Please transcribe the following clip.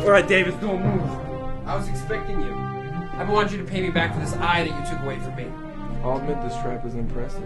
All right, Davis, don't move. I was expecting you. I've been wanting you to pay me back for this eye that you took away from me. I'll admit this trap is impressive.